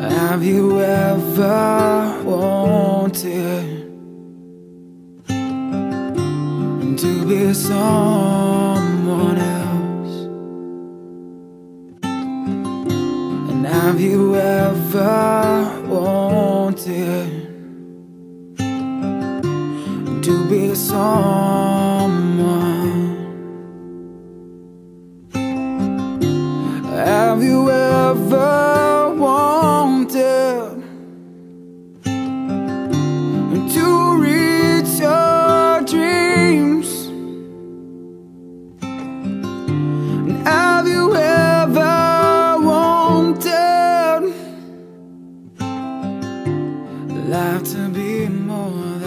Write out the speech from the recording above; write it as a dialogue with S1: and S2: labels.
S1: Have you ever wanted to be someone else? And have you ever wanted to be someone? Have you ever Life to be more